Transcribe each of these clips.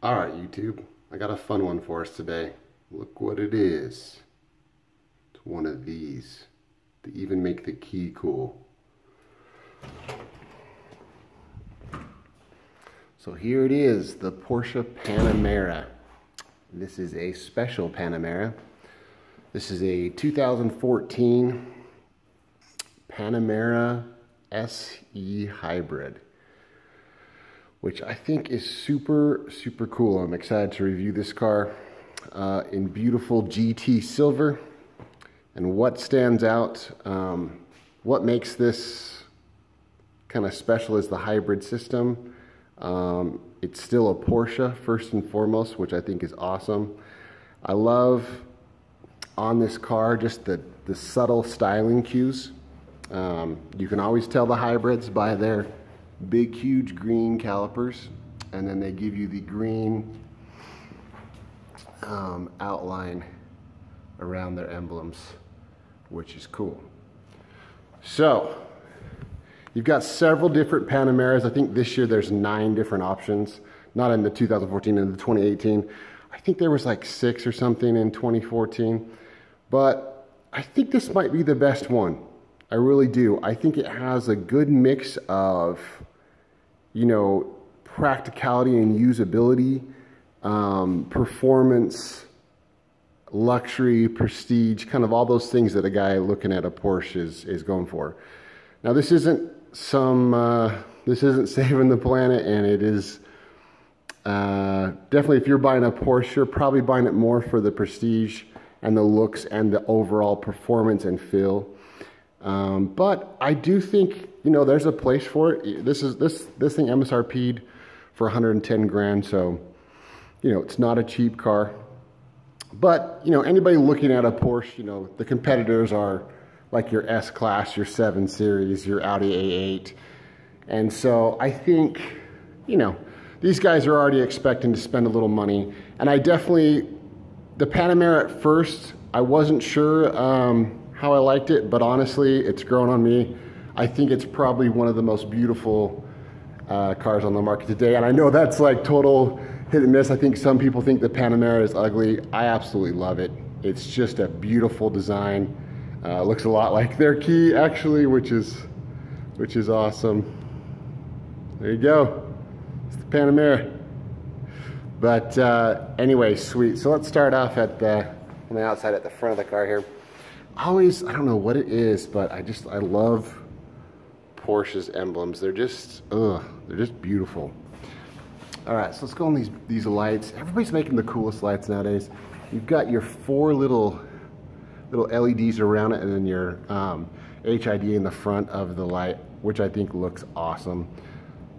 All right, YouTube, I got a fun one for us today. Look what it is. It's one of these. They even make the key cool. So here it is, the Porsche Panamera. This is a special Panamera. This is a 2014 Panamera SE Hybrid which I think is super, super cool. I'm excited to review this car uh, in beautiful GT silver. And what stands out, um, what makes this kind of special is the hybrid system. Um, it's still a Porsche first and foremost, which I think is awesome. I love on this car just the, the subtle styling cues. Um, you can always tell the hybrids by their big, huge green calipers, and then they give you the green um, outline around their emblems, which is cool. So, you've got several different Panameras. I think this year there's nine different options, not in the 2014, in the 2018. I think there was like six or something in 2014, but I think this might be the best one. I really do. I think it has a good mix of you know, practicality and usability, um, performance, luxury, prestige, kind of all those things that a guy looking at a Porsche is, is going for. Now this isn't some, uh, this isn't saving the planet and it is uh, definitely if you're buying a Porsche, you're probably buying it more for the prestige and the looks and the overall performance and feel. Um, but I do think, you know, there's a place for it. This is this this thing MSRP'd for 110 grand, so you know, it's not a cheap car. But, you know, anybody looking at a Porsche, you know, the competitors are like your S-Class, your 7 Series, your Audi A8. And so I think, you know, these guys are already expecting to spend a little money. And I definitely, the Panamera at first, I wasn't sure um, how I liked it, but honestly, it's grown on me. I think it's probably one of the most beautiful uh, cars on the market today. And I know that's like total hit and miss. I think some people think the Panamera is ugly. I absolutely love it. It's just a beautiful design. Uh, looks a lot like their key actually, which is, which is awesome. There you go. It's the Panamera. But uh, anyway, sweet. So let's start off at the, on the outside at the front of the car here always, I don't know what it is, but I just, I love Porsche's emblems. They're just, ugh, they're just beautiful. All right, so let's go on these, these lights. Everybody's making the coolest lights nowadays. You've got your four little, little LEDs around it and then your um, HID in the front of the light, which I think looks awesome.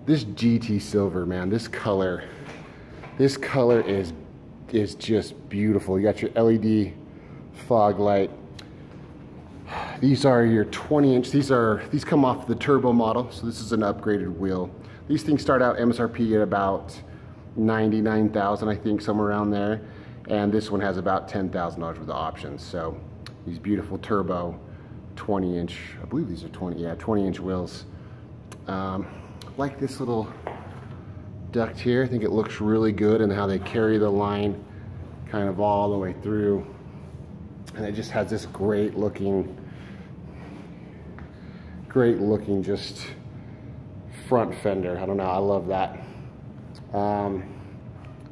This GT silver, man, this color, this color is, is just beautiful. You got your LED fog light these are your 20 inch, these are, these come off the turbo model, so this is an upgraded wheel. These things start out MSRP at about 99,000, I think, somewhere around there. And this one has about $10,000 worth of options. So these beautiful turbo 20 inch, I believe these are 20, yeah, 20 inch wheels. Um, like this little duct here, I think it looks really good and how they carry the line kind of all the way through. And it just has this great looking great looking just front fender. I don't know, I love that. Um,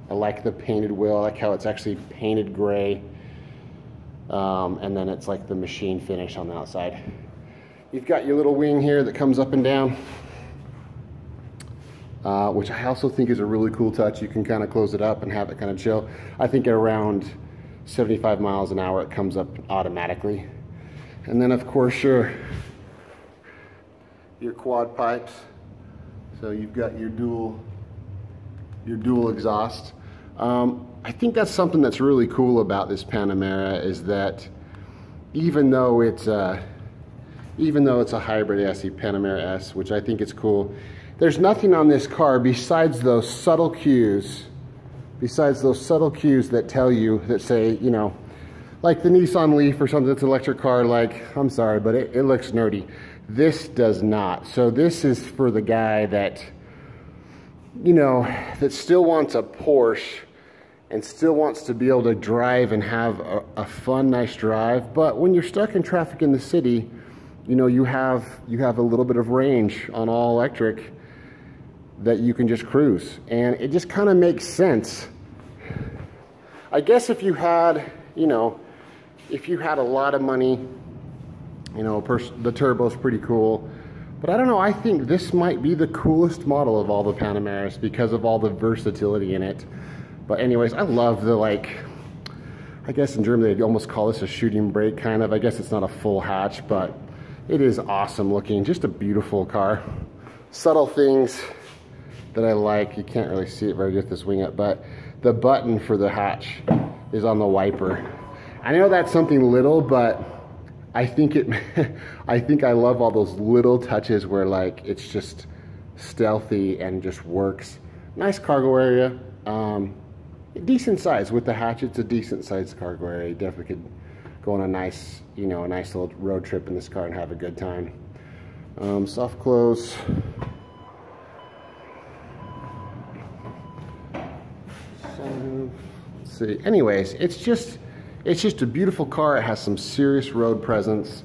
I like the painted wheel. I like how it's actually painted gray. Um, and then it's like the machine finish on the outside. You've got your little wing here that comes up and down, uh, which I also think is a really cool touch. You can kind of close it up and have it kind of chill. I think at around 75 miles an hour, it comes up automatically. And then of course your your quad pipes. So you've got your dual, your dual exhaust. Um, I think that's something that's really cool about this Panamera is that even though it's a, even though it's a hybrid SE Panamera S, which I think is cool, there's nothing on this car besides those subtle cues, besides those subtle cues that tell you, that say, you know, like the Nissan Leaf or something that's an electric car, like, I'm sorry, but it, it looks nerdy. This does not. So this is for the guy that, you know, that still wants a Porsche and still wants to be able to drive and have a, a, fun, nice drive. But when you're stuck in traffic in the city, you know, you have, you have a little bit of range on all electric that you can just cruise. And it just kind of makes sense. I guess if you had, you know, if you had a lot of money, you know, the turbo's pretty cool. But I don't know, I think this might be the coolest model of all the Panameras because of all the versatility in it. But anyways, I love the like, I guess in Germany they almost call this a shooting brake kind of. I guess it's not a full hatch, but it is awesome looking. Just a beautiful car. Subtle things that I like. You can't really see it very good this wing up, but the button for the hatch is on the wiper. I know that's something little, but I think it, I think I love all those little touches where like it's just stealthy and just works. Nice cargo area. Um, decent size. With the hatch it's a decent sized cargo area. You definitely could go on a nice you know a nice little road trip in this car and have a good time. Um, soft close. So, let's see. Anyways it's just it's just a beautiful car it has some serious road presence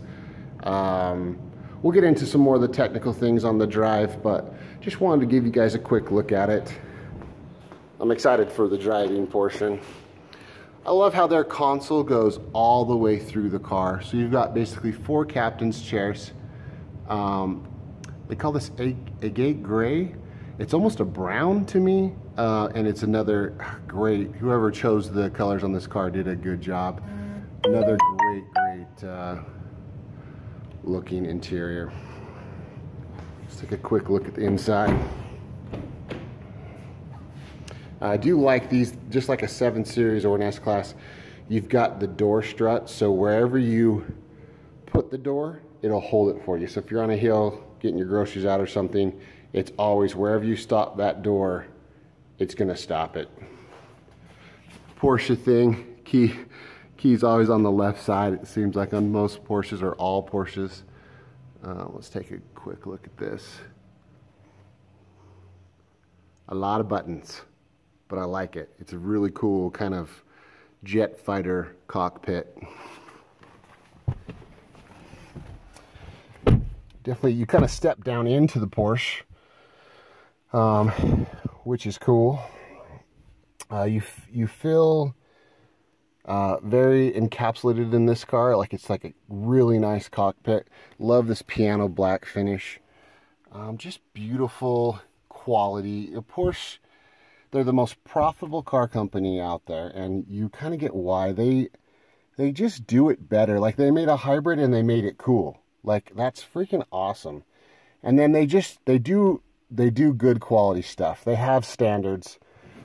um, we'll get into some more of the technical things on the drive but just wanted to give you guys a quick look at it I'm excited for the driving portion. I love how their console goes all the way through the car. So you've got basically four captain's chairs. Um, they call this a agate gray. It's almost a brown to me, uh, and it's another great, whoever chose the colors on this car did a good job. Another great, great uh, looking interior. Let's take a quick look at the inside. I do like these, just like a 7 Series or an S-Class, you've got the door strut, so wherever you put the door, it'll hold it for you. So if you're on a hill getting your groceries out or something, it's always wherever you stop that door, it's gonna stop it. Porsche thing, key, key's always on the left side. It seems like on most Porsches or all Porsches. Uh, let's take a quick look at this. A lot of buttons but I like it. It's a really cool kind of jet fighter cockpit. Definitely, you kind of step down into the Porsche, um, which is cool. Uh, you you feel uh, very encapsulated in this car, like it's like a really nice cockpit. Love this piano black finish. Um, just beautiful quality. Porsche they're the most profitable car company out there and you kind of get why they they just do it better like they made a hybrid and they made it cool like that's freaking awesome and then they just they do they do good quality stuff. They have standards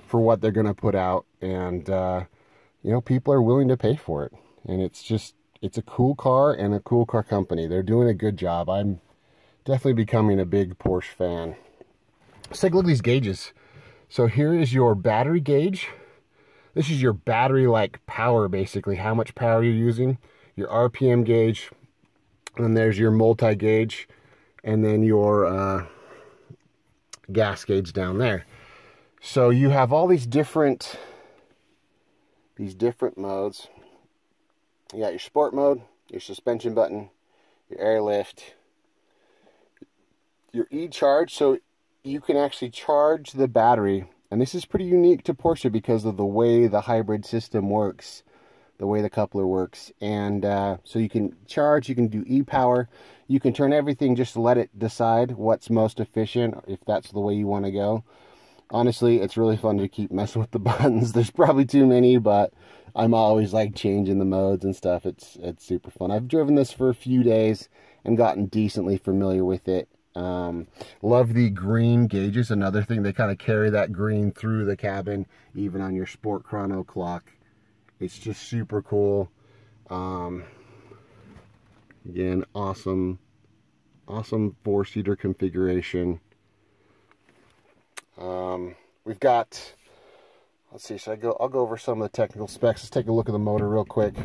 for what they're going to put out and uh, you know people are willing to pay for it. And it's just it's a cool car and a cool car company. They're doing a good job. I'm definitely becoming a big porsche fan. Let's take a look at these gauges. So here is your battery gauge. This is your battery like power basically, how much power you're using. Your RPM gauge, and there's your multi-gauge, and then your uh, gas gauge down there. So you have all these different, these different modes. You got your sport mode, your suspension button, your airlift, your e-charge. So you can actually charge the battery. And this is pretty unique to Porsche because of the way the hybrid system works, the way the coupler works. And uh, so you can charge, you can do e-power, you can turn everything, just let it decide what's most efficient, if that's the way you want to go. Honestly, it's really fun to keep messing with the buttons. There's probably too many, but I'm always like changing the modes and stuff. It's it's super fun. I've driven this for a few days and gotten decently familiar with it. Um, love the green gauges. Another thing, they kind of carry that green through the cabin, even on your Sport Chrono clock. It's just super cool. Um, again, awesome, awesome four-seater configuration. Um, we've got, let's see, so I go, I'll go over some of the technical specs. Let's take a look at the motor real quick.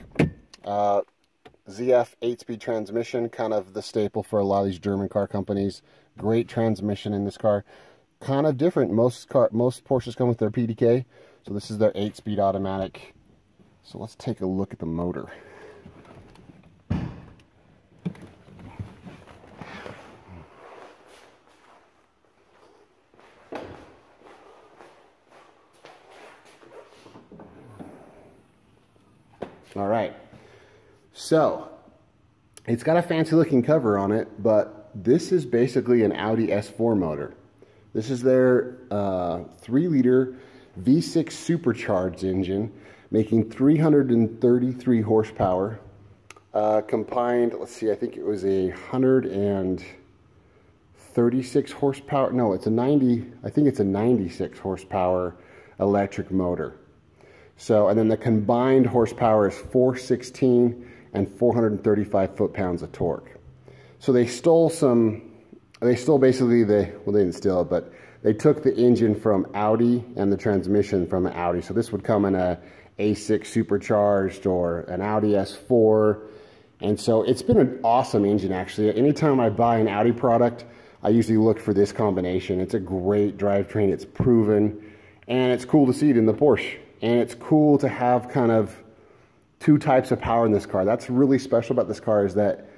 Uh, ZF 8-speed transmission, kind of the staple for a lot of these German car companies. Great transmission in this car. kind of different. Most car, most Porsches come with their PDK, so this is their eight-speed automatic. So let's take a look at the motor. All right, so it's got a fancy looking cover on it, but this is basically an Audi S4 motor. This is their uh, 3 liter V6 supercharged engine, making 333 horsepower. Uh, combined, let's see, I think it was a 136 horsepower. No, it's a 90, I think it's a 96 horsepower electric motor. So, and then the combined horsepower is 416 and 435 foot-pounds of torque. So they stole some, they stole basically the, well they didn't steal it, but they took the engine from Audi and the transmission from Audi. So this would come in a A6 supercharged or an Audi S4. And so it's been an awesome engine actually. Anytime I buy an Audi product, I usually look for this combination. It's a great drivetrain, it's proven, and it's cool to see it in the Porsche and it's cool to have kind of two types of power in this car. That's really special about this car is that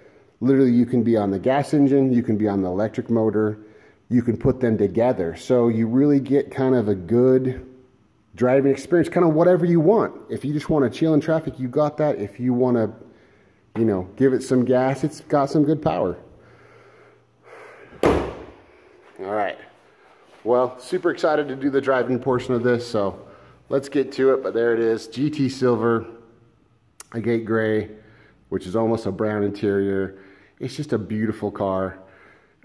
literally you can be on the gas engine, you can be on the electric motor, you can put them together. So you really get kind of a good driving experience, kind of whatever you want. If you just want to chill in traffic, you got that. If you want to, you know, give it some gas, it's got some good power. All right. Well, super excited to do the driving portion of this, so let's get to it, but there it is. GT Silver, agate gray, which is almost a brown interior. It's just a beautiful car.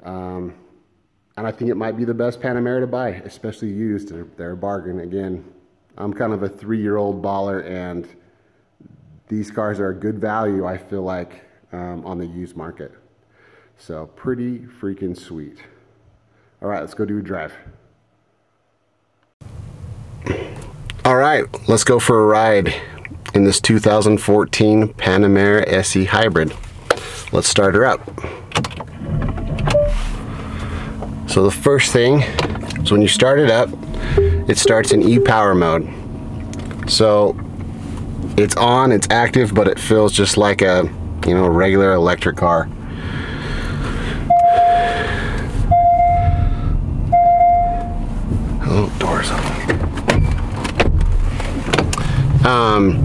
Um, and I think it might be the best Panamera to buy, especially used. They're, they're a bargain. Again, I'm kind of a three-year-old baller, and these cars are a good value, I feel like, um, on the used market. So pretty freaking sweet. All right, let's go do a drive. All right, let's go for a ride in this 2014 Panamera SE Hybrid. Let's start her up. So the first thing is when you start it up, it starts in e-power mode. So it's on, it's active, but it feels just like a, you know, regular electric car. Um,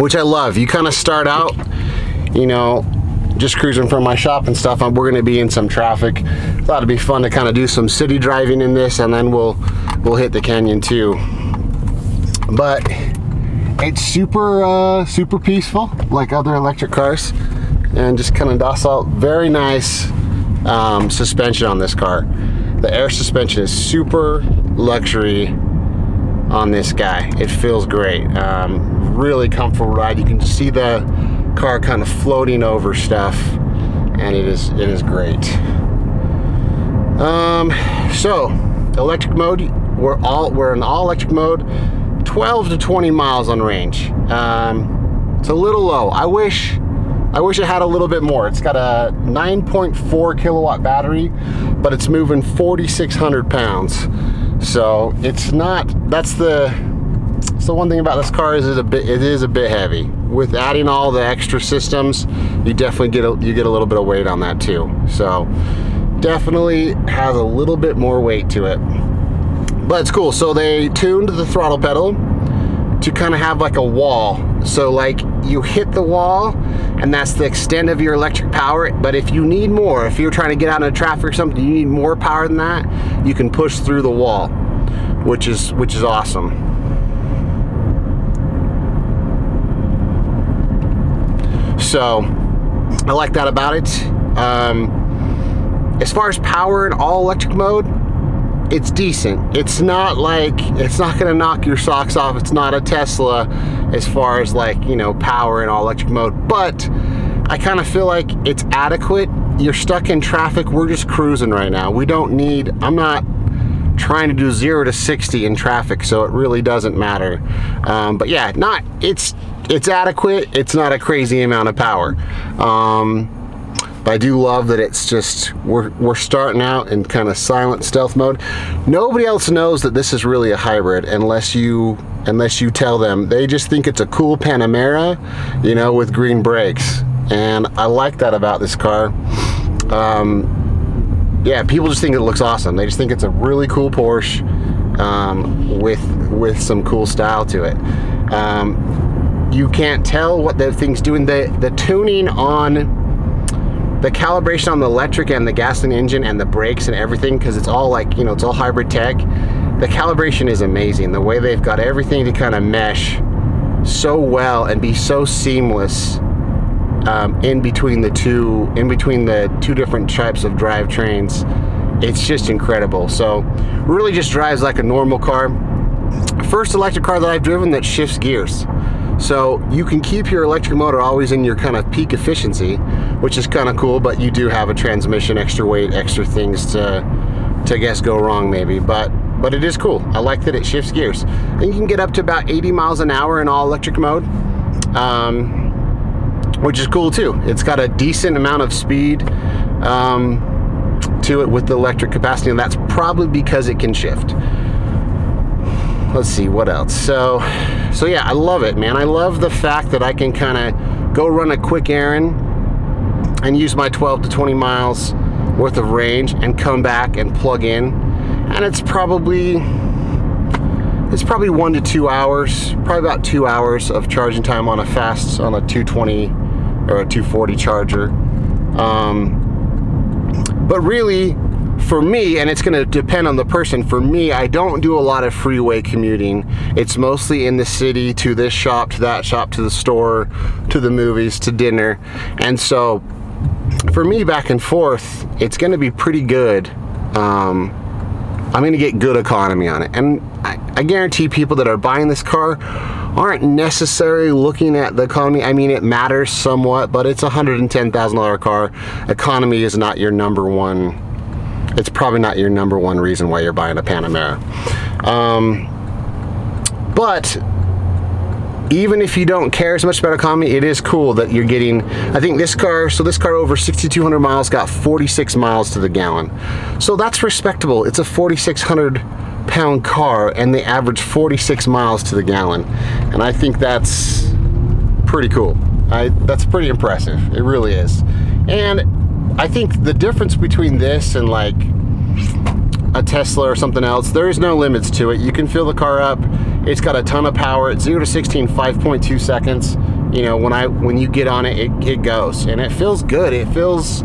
which I love. You kind of start out, you know, just cruising from my shop and stuff. We're going to be in some traffic. Thought it'd be fun to kind of do some city driving in this, and then we'll we'll hit the canyon too. But it's super uh, super peaceful, like other electric cars, and just kind of docile. Very nice um, suspension on this car. The air suspension is super luxury on this guy. It feels great. Um, really comfortable ride. You can see the car kind of floating over stuff and it is it is great. Um, so electric mode, we're all we're in all electric mode, 12 to 20 miles on range. Um, it's a little low. I wish I wish it had a little bit more. It's got a 9.4 kilowatt battery, but it's moving 4,600 pounds. So it's not, that's the, that's the one thing about this car is it, a bit, it is a bit heavy. With adding all the extra systems, you definitely get a, you get a little bit of weight on that too. So definitely has a little bit more weight to it. But it's cool. So they tuned the throttle pedal to kind of have like a wall. So like you hit the wall and that's the extent of your electric power. But if you need more, if you're trying to get out into traffic or something, you need more power than that, you can push through the wall, which is, which is awesome. So I like that about it. Um, as far as power in all electric mode, it's decent. It's not like, it's not gonna knock your socks off. It's not a Tesla as far as like, you know, power and all electric mode, but I kind of feel like it's adequate. You're stuck in traffic. We're just cruising right now. We don't need, I'm not trying to do zero to 60 in traffic, so it really doesn't matter. Um, but yeah, not, it's, it's adequate. It's not a crazy amount of power. Um, But I do love that it's just, we're, we're starting out in kind of silent stealth mode. Nobody else knows that this is really a hybrid unless you unless you tell them. They just think it's a cool Panamera, you know, with green brakes. And I like that about this car. Um, yeah, people just think it looks awesome. They just think it's a really cool Porsche um, with with some cool style to it. Um, you can't tell what the thing's doing. The the tuning on the calibration on the electric and the gasoline engine and the brakes and everything because it's all like you know it's all hybrid tech the calibration is amazing. The way they've got everything to kind of mesh so well and be so seamless um, in between the two in between the two different types of drivetrains it's just incredible. So really just drives like a normal car. First electric car that I've driven that shifts gears. So you can keep your electric motor always in your kind of peak efficiency, which is kind of cool, but you do have a transmission, extra weight, extra things to, to guess go wrong maybe, but but it is cool. I like that it shifts gears. And you can get up to about 80 miles an hour in all electric mode, um, which is cool too. It's got a decent amount of speed um, to it with the electric capacity, and that's probably because it can shift let's see what else so so yeah I love it man I love the fact that I can kind of go run a quick errand and use my 12 to 20 miles worth of range and come back and plug in and it's probably it's probably one to two hours probably about two hours of charging time on a fast on a 220 or a 240 charger um, but really for me, and it's going to depend on the person, for me, I don't do a lot of freeway commuting. It's mostly in the city to this shop, to that shop, to the store, to the movies, to dinner. And so for me, back and forth, it's going to be pretty good. Um, I'm going to get good economy on it. And I, I guarantee people that are buying this car aren't necessarily looking at the economy. I mean, it matters somewhat, but it's a $110,000 car. Economy is not your number one it's probably not your number one reason why you're buying a Panamera. Um, but even if you don't care as much about economy, it is cool that you're getting, I think this car, so this car over 6,200 miles got 46 miles to the gallon. So that's respectable. It's a 4,600 pound car and they average 46 miles to the gallon. And I think that's pretty cool. I, that's pretty impressive. It really is. And I think the difference between this and like a Tesla or something else, there is no limits to it. You can fill the car up. It's got a ton of power. It's 0 to 16 5.2 seconds. You know, when I when you get on it, it, it goes and it feels good. It feels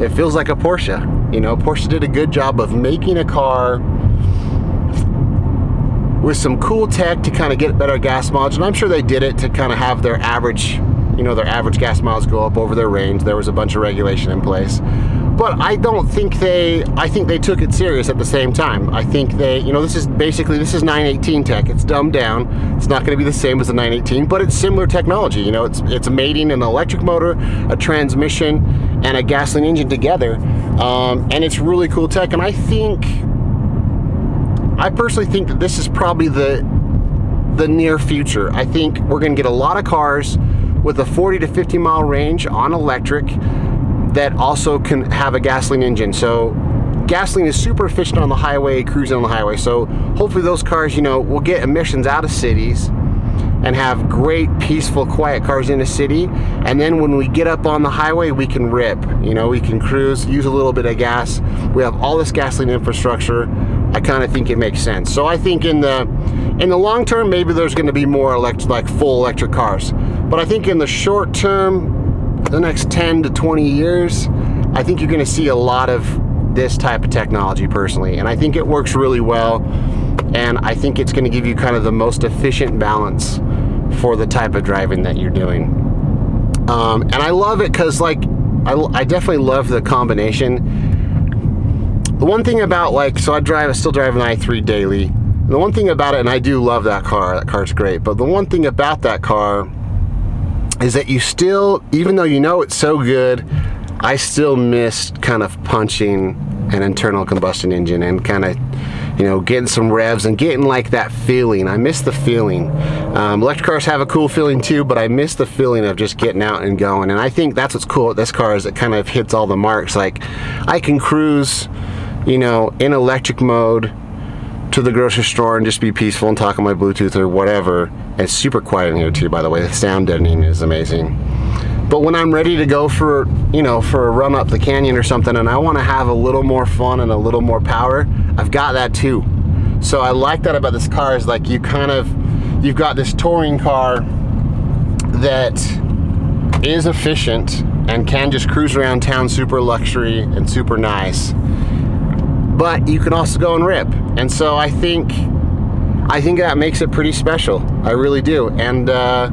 it feels like a Porsche. You know, Porsche did a good job of making a car with some cool tech to kind of get better gas mileage. And I'm sure they did it to kind of have their average you know, their average gas miles go up over their range. There was a bunch of regulation in place. But I don't think they, I think they took it serious at the same time. I think they, you know, this is basically, this is 918 tech. It's dumbed down. It's not gonna be the same as the 918, but it's similar technology. You know, it's, it's mating an electric motor, a transmission, and a gasoline engine together. Um, and it's really cool tech. And I think, I personally think that this is probably the, the near future. I think we're gonna get a lot of cars with a 40 to 50 mile range on electric that also can have a gasoline engine. So gasoline is super efficient on the highway, cruising on the highway. So hopefully those cars, you know, will get emissions out of cities and have great, peaceful, quiet cars in a city. And then when we get up on the highway, we can rip. You know, we can cruise, use a little bit of gas. We have all this gasoline infrastructure. I kind of think it makes sense. So I think in the in the long term, maybe there's going to be more electric, like full electric cars. But I think in the short term, the next 10 to 20 years, I think you're going to see a lot of this type of technology personally. And I think it works really well. And I think it's going to give you kind of the most efficient balance for the type of driving that you're doing. Um, and I love it because like, I, I definitely love the combination the one thing about like, so I drive, I still drive an i3 daily. The one thing about it, and I do love that car, that car's great, but the one thing about that car is that you still, even though you know it's so good, I still miss kind of punching an internal combustion engine and kind of you know, getting some revs and getting like that feeling. I miss the feeling. Um, electric cars have a cool feeling too, but I miss the feeling of just getting out and going. And I think that's what's cool with this car is it kind of hits all the marks. Like I can cruise, you know, in electric mode to the grocery store and just be peaceful and talk on my Bluetooth or whatever. And it's super quiet in here too, by the way. The sound deadening is amazing. But when I'm ready to go for, you know, for a run up the canyon or something and I want to have a little more fun and a little more power, I've got that too. So I like that about this car is like you kind of, you've got this touring car that is efficient and can just cruise around town super luxury and super nice. But you can also go and rip. And so I think, I think that makes it pretty special. I really do. And, uh,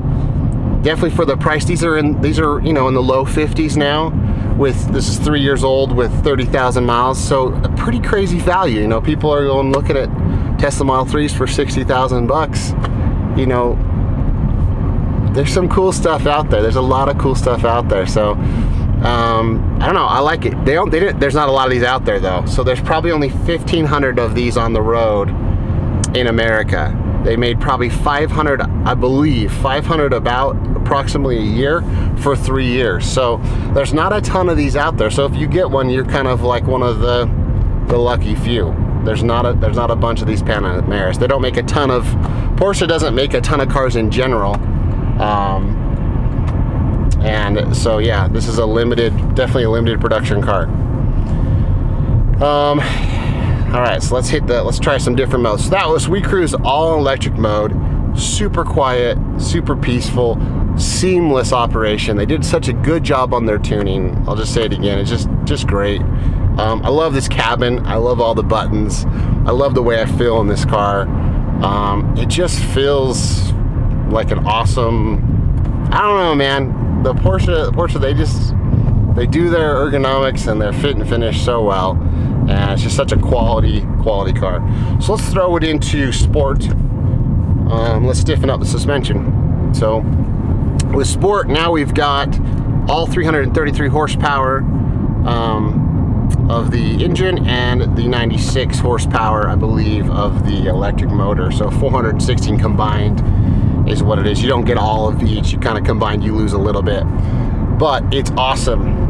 definitely for the price. These are in these are you know in the low 50s now. With this is three years old with 30,000 miles, so a pretty crazy value. You know, people are going looking at Tesla Model 3s for 60,000 bucks. You know, there's some cool stuff out there. There's a lot of cool stuff out there. So um, I don't know. I like it. They don't. They didn't. There's not a lot of these out there though. So there's probably only 1,500 of these on the road in America. They made probably 500, I believe, 500 about approximately a year for three years. So there's not a ton of these out there. So if you get one, you're kind of like one of the the lucky few. There's not a there's not a bunch of these Panameras. They don't make a ton of Porsche doesn't make a ton of cars in general. Um, and so yeah, this is a limited, definitely a limited production car. Um, all right, so let's hit the, let's try some different modes. So that was, we cruise all electric mode, super quiet, super peaceful, seamless operation. They did such a good job on their tuning. I'll just say it again, it's just, just great. Um, I love this cabin. I love all the buttons. I love the way I feel in this car. Um, it just feels like an awesome, I don't know, man. The Porsche, Porsche, they just, they do their ergonomics and their fit and finish so well. And it's just such a quality quality car. So let's throw it into sport. Um, let's stiffen up the suspension. So with sport now we've got all 333 horsepower um, of the engine and the 96 horsepower I believe of the electric motor. So 416 combined is what it is you don't get all of each you kind of combine, you lose a little bit but it's awesome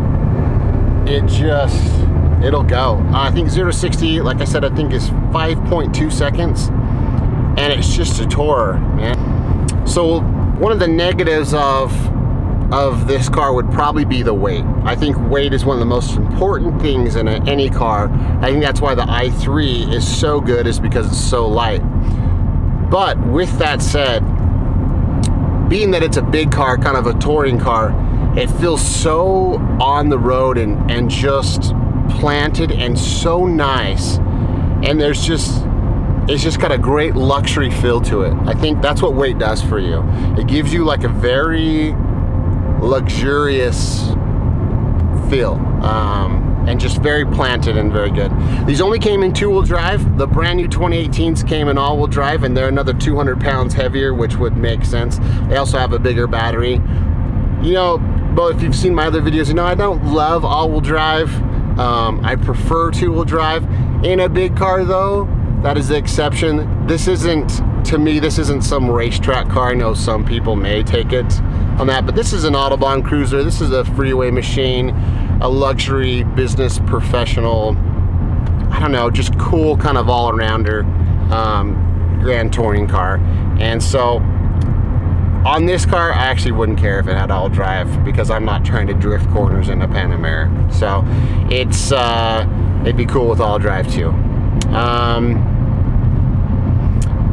it just it'll go. Uh, I think 0 to 60, like I said, I think is 5.2 seconds. And it's just a tour, man. So one of the negatives of of this car would probably be the weight. I think weight is one of the most important things in a, any car. I think that's why the i3 is so good is because it's so light. But with that said, being that it's a big car, kind of a touring car, it feels so on the road and, and just planted and so nice. And there's just, it's just got a great luxury feel to it. I think that's what weight does for you. It gives you like a very luxurious feel. Um, and just very planted and very good. These only came in two-wheel drive. The brand new 2018s came in all-wheel drive and they're another 200 pounds heavier, which would make sense. They also have a bigger battery. You know, but if you've seen my other videos, you know I don't love all-wheel drive. Um, I prefer two-wheel drive. In a big car though, that is the exception. This isn't, to me, this isn't some racetrack car. I know some people may take it on that, but this is an Autobahn cruiser. This is a freeway machine, a luxury business professional, I don't know, just cool kind of all-arounder um, grand touring car. And so on this car, I actually wouldn't care if it had all drive because I'm not trying to drift corners in a Panamera. So it's uh, it'd be cool with all drive too. Um,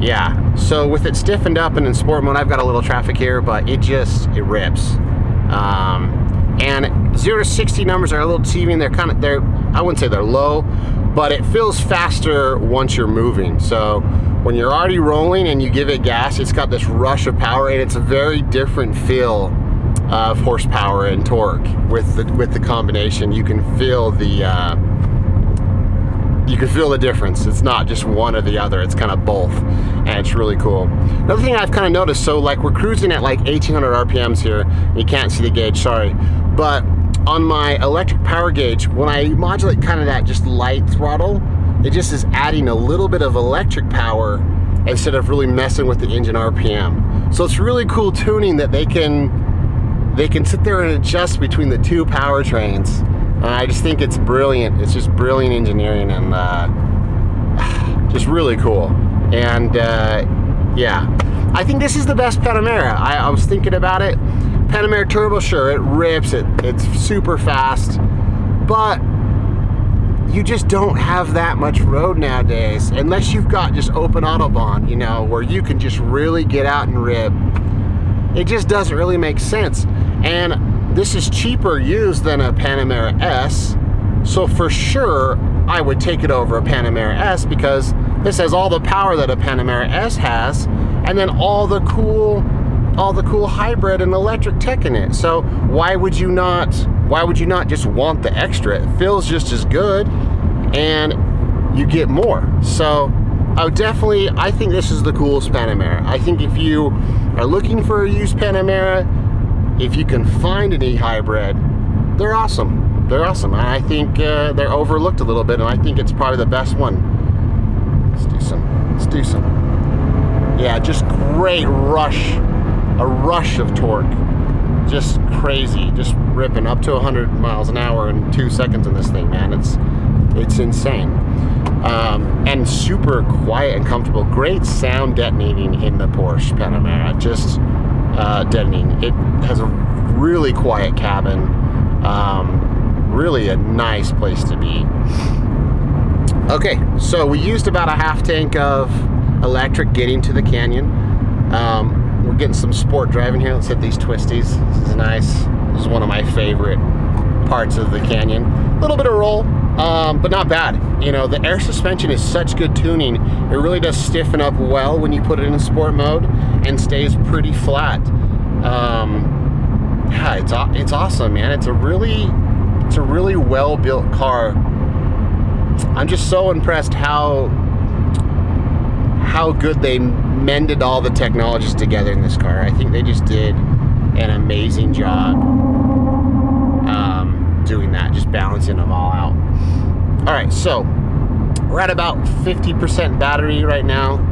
yeah, so with it stiffened up and in sport mode, I've got a little traffic here, but it just, it rips. Um, and 0 to 60 numbers are a little deceiving. They're kind of, they're, I wouldn't say they're low, but it feels faster once you're moving. So when you're already rolling and you give it gas, it's got this rush of power and it's a very different feel of horsepower and torque with the with the combination. You can feel the uh, you can feel the difference. It's not just one or the other, it's kind of both, and it's really cool. Another thing I've kind of noticed, so like we're cruising at like 1800 RPMs here, you can't see the gauge, sorry, but on my electric power gauge, when I modulate kind of that just light throttle, it just is adding a little bit of electric power instead of really messing with the engine RPM. So it's really cool tuning that they can they can sit there and adjust between the two powertrains. And I just think it's brilliant. It's just brilliant engineering and uh, just really cool. And uh, yeah, I think this is the best Panamera. I, I was thinking about it. Panamera Turbo, sure, it rips, it, it's super fast, but you just don't have that much road nowadays unless you've got just open autobahn you know where you can just really get out and rip it just doesn't really make sense and this is cheaper used than a Panamera S so for sure I would take it over a Panamera S because this has all the power that a Panamera S has and then all the cool all the cool hybrid and electric tech in it so why would you not why would you not just want the extra? It feels just as good and you get more. So I would definitely, I think this is the coolest Panamera. I think if you are looking for a used Panamera, if you can find an e-hybrid, they're awesome. They're awesome. And I think uh, they're overlooked a little bit and I think it's probably the best one. Let's do some, let's do some. Yeah, just great rush, a rush of torque just crazy, just ripping up to 100 miles an hour in two seconds in this thing, man. It's it's insane. Um, and super quiet and comfortable. Great sound deadening in the Porsche Panamera. Just uh, deadening. It has a really quiet cabin. Um, really a nice place to be. Okay, so we used about a half tank of electric getting to the canyon. Um, we're getting some sport driving here. Let's hit these twisties. This is nice. This is one of my favorite parts of the canyon. A little bit of roll, um, but not bad. You know, the air suspension is such good tuning. It really does stiffen up well when you put it in sport mode and stays pretty flat. Um, yeah, it's, it's awesome, man. It's a really, it's a really well-built car. I'm just so impressed how, how good they mended all the technologies together in this car. I think they just did an amazing job um, doing that, just balancing them all out. All right, so we're at about 50% battery right now.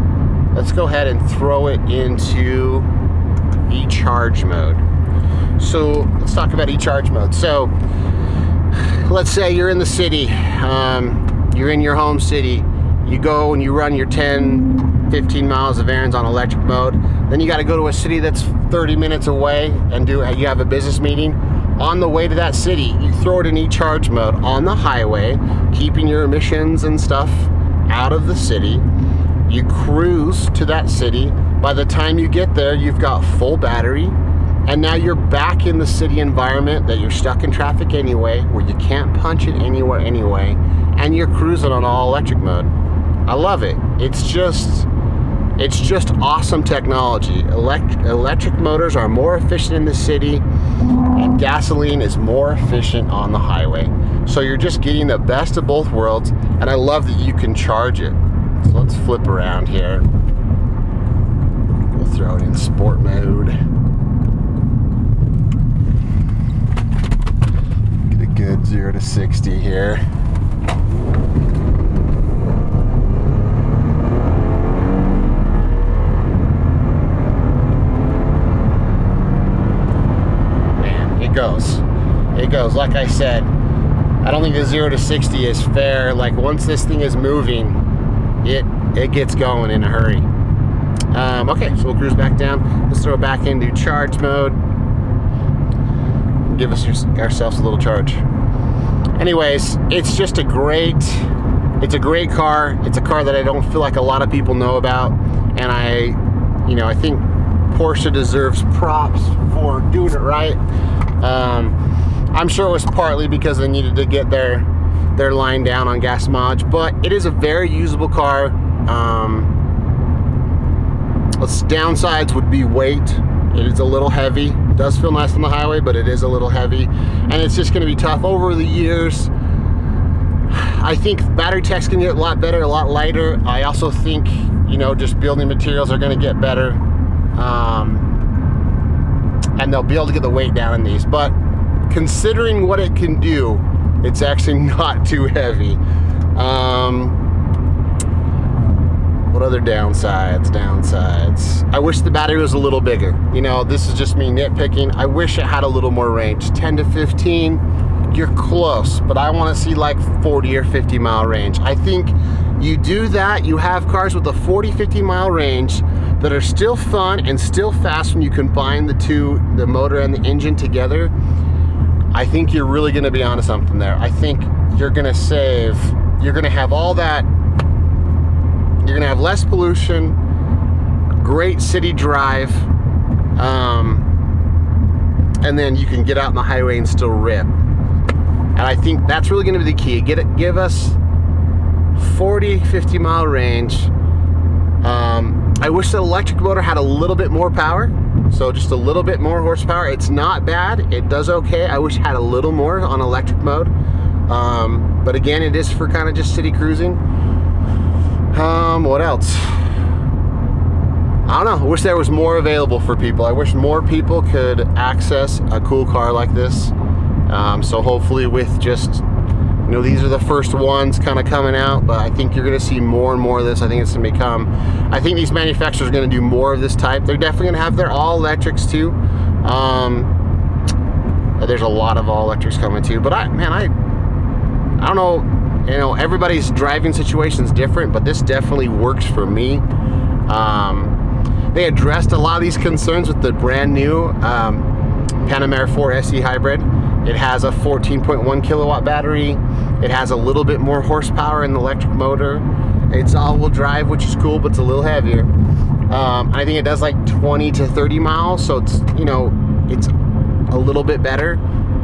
Let's go ahead and throw it into e-charge mode. So let's talk about e-charge mode. So let's say you're in the city, um, you're in your home city, you go and you run your 10, 15 miles of errands on electric mode. Then you got to go to a city that's 30 minutes away and do you have a business meeting. On the way to that city, you throw it in e-charge mode on the highway, keeping your emissions and stuff out of the city. You cruise to that city. By the time you get there, you've got full battery, and now you're back in the city environment that you're stuck in traffic anyway, where you can't punch it anywhere anyway, and you're cruising on all electric mode. I love it. It's just, it's just awesome technology. Elect electric motors are more efficient in the city and gasoline is more efficient on the highway. So you're just getting the best of both worlds and I love that you can charge it. Let's flip around here. We'll throw it in sport mode. Get a good zero to 60 here. And it goes. It goes. Like I said, I don't think the 0 to 60 is fair. Like once this thing is moving, it it gets going in a hurry. Um, okay, so we'll cruise back down. Let's throw it back into charge mode. Give us ourselves a little charge. Anyways, it's just a great, it's a great car. It's a car that I don't feel like a lot of people know about. And I, you know, I think Porsche deserves props for doing it right. Um, I'm sure it was partly because they needed to get their their lying down on gas mileage, but it is a very usable car. Um, its downsides would be weight. It is a little heavy. It does feel nice on the highway, but it is a little heavy, and it's just going to be tough over the years. I think battery tech's gonna get a lot better, a lot lighter. I also think, you know, just building materials are gonna get better. Um, and they'll be able to get the weight down in these. But considering what it can do, it's actually not too heavy. Um, what other downsides? Downsides. I wish the battery was a little bigger. You know, this is just me nitpicking. I wish it had a little more range. 10 to 15, you're close, but I want to see like 40 or 50 mile range. I think you do that, you have cars with a 40, 50 mile range that are still fun and still fast when you combine the two, the motor and the engine together. I think you're really going to be onto something there. I think you're going to save, you're going to have all that you're gonna have less pollution, great city drive, um, and then you can get out on the highway and still rip. And I think that's really gonna be the key. Get it, give us 40, 50 mile range. Um, I wish the electric motor had a little bit more power. So just a little bit more horsepower. It's not bad. It does okay. I wish it had a little more on electric mode. Um, but again, it is for kind of just city cruising. Um, what else? I don't know. I wish there was more available for people. I wish more people could access a cool car like this. Um, so hopefully with just, you know, these are the first ones kind of coming out, but I think you're going to see more and more of this. I think it's going to become, I think these manufacturers are going to do more of this type. They're definitely going to have their all electrics too. Um, there's a lot of all electrics coming too, but I, man, I, I don't know you know, everybody's driving situation is different, but this definitely works for me. Um, they addressed a lot of these concerns with the brand new um, Panamera 4 SE Hybrid. It has a 14.1 kilowatt battery. It has a little bit more horsepower in the electric motor. It's all-wheel drive, which is cool, but it's a little heavier. Um, I think it does like 20 to 30 miles, so it's, you know, it's a little bit better.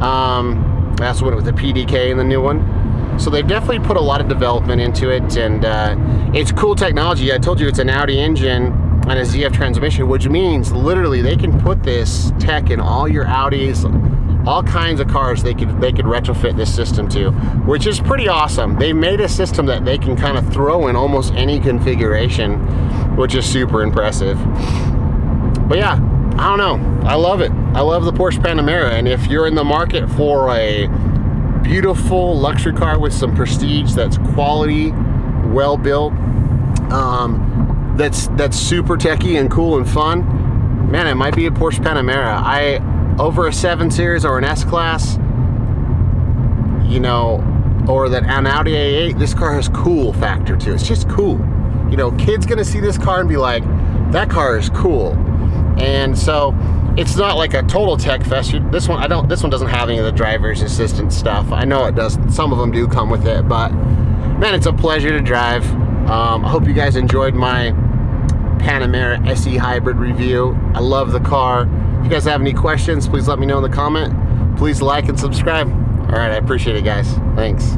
Um, I also went with the PDK in the new one. So they've definitely put a lot of development into it and uh, it's cool technology. I told you it's an Audi engine and a ZF transmission, which means literally they can put this tech in all your Audis, all kinds of cars they could they could retrofit this system to, which is pretty awesome. They made a system that they can kind of throw in almost any configuration, which is super impressive. But yeah, I don't know. I love it. I love the Porsche Panamera, and if you're in the market for a beautiful luxury car with some prestige that's quality, well built, um, that's that's super techy and cool and fun. Man, it might be a Porsche Panamera. I over a 7 Series or an S-Class, you know, or that an Audi A8, this car has cool factor too. It's just cool. You know, kids gonna see this car and be like, that car is cool. And so it's not like a total tech fest. This one, I don't. This one doesn't have any of the driver's assistant stuff. I know it does. Some of them do come with it, but man, it's a pleasure to drive. Um, I hope you guys enjoyed my Panamera SE Hybrid review. I love the car. You guys have any questions, please let me know in the comment. Please like and subscribe. All right, I appreciate it, guys. Thanks.